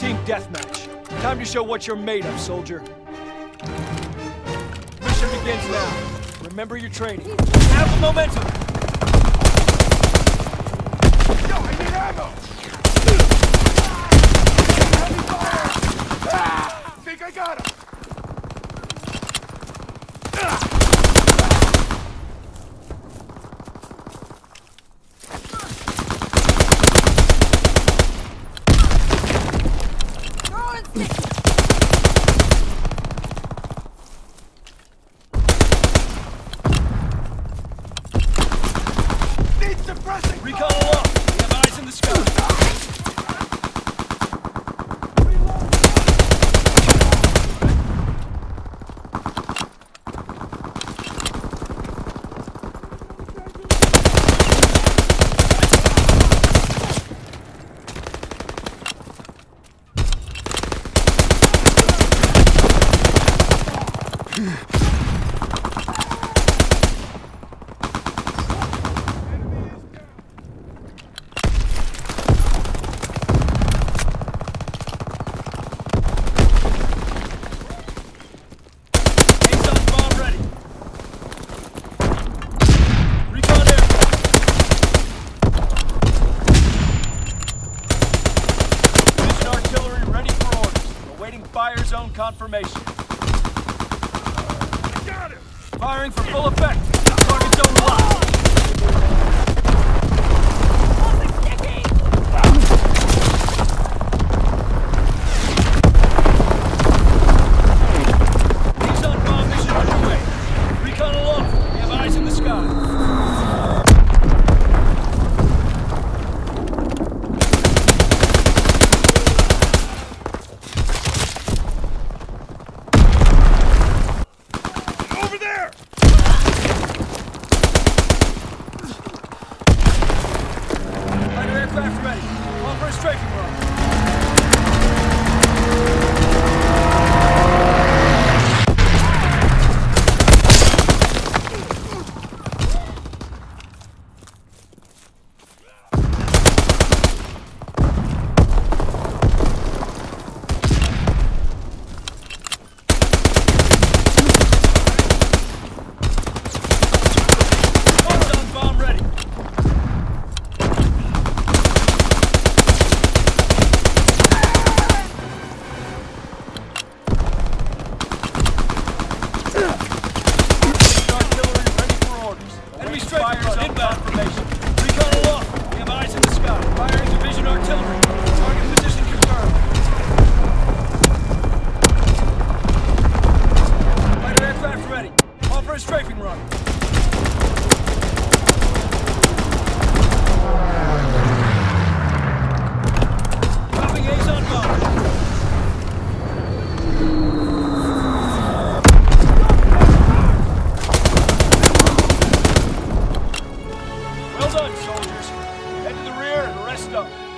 Team deathmatch. Time to show what you're made of, soldier. Mission begins now. Remember your training. Have momentum! Yo, I need ammo! Heavy fire! Ah! Think I got him! Need suppressing. Aeson's bomb ready. Recon air. Mission artillery ready for orders. Awaiting fire zone confirmation. Got him! Firing for full effect. Target zone locked. Aeson bomb mission underway. Recon aloft. We have eyes in the sky. Over there! Fighter aircraft ready. For a strafing run. fire. Hit them. 是的。